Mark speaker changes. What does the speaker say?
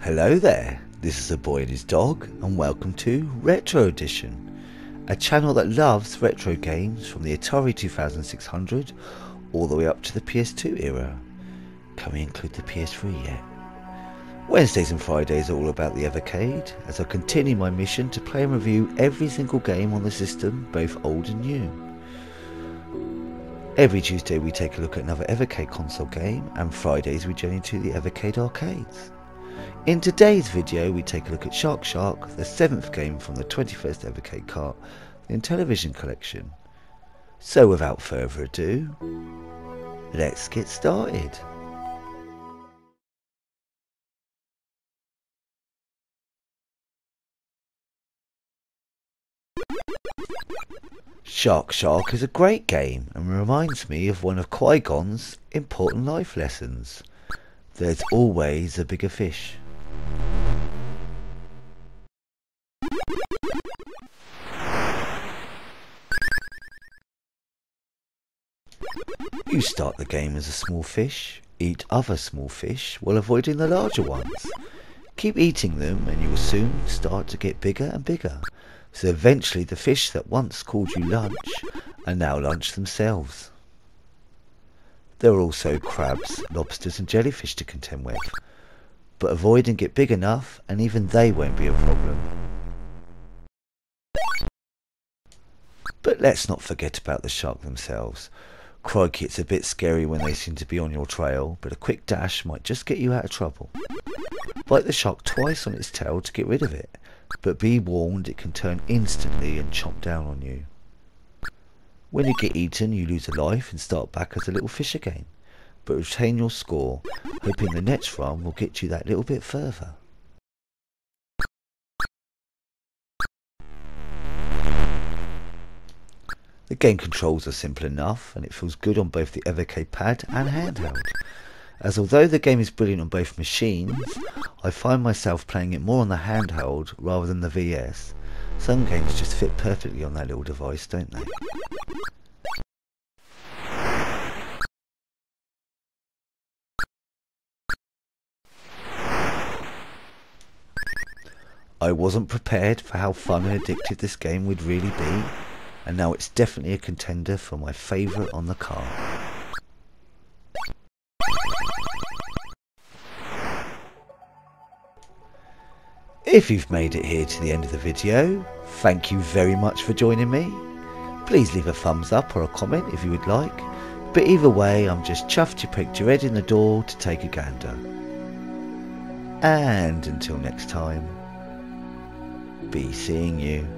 Speaker 1: Hello there, this is a boy and his dog, and welcome to Retro Edition, a channel that loves retro games from the Atari 2600 all the way up to the PS2 era. Can we include the PS3 yet? Wednesdays and Fridays are all about the Evercade, as I continue my mission to play and review every single game on the system, both old and new. Every Tuesday we take a look at another Evercade console game, and Fridays we journey to the Evercade arcades. In today's video we take a look at Shark Shark, the seventh game from the 21st Evercade cart, the Intellivision collection. So without further ado, let's get started. Shark Shark is a great game and reminds me of one of Qui-Gon's important life lessons. There's always a bigger fish. You start the game as a small fish, eat other small fish while avoiding the larger ones. Keep eating them and you will soon start to get bigger and bigger. So eventually the fish that once called you lunch are now lunch themselves. There are also crabs, lobsters and jellyfish to contend with. But avoid and get big enough and even they won't be a problem. But let's not forget about the shark themselves. Crikey, it's a bit scary when they seem to be on your trail, but a quick dash might just get you out of trouble. Bite the shark twice on its tail to get rid of it, but be warned it can turn instantly and chomp down on you. When you get eaten, you lose a life and start back as a little fish again, but retain your score, hoping the next run will get you that little bit further. The game controls are simple enough and it feels good on both the Evercade pad and handheld. As although the game is brilliant on both machines, I find myself playing it more on the handheld rather than the VS. Some games just fit perfectly on that little device, don't they? I wasn't prepared for how fun and addictive this game would really be and now it's definitely a contender for my favourite on the card. If you've made it here to the end of the video, thank you very much for joining me. Please leave a thumbs up or a comment if you would like, but either way I'm just chuffed you poked your head in the door to take a gander. And until next time, be seeing you.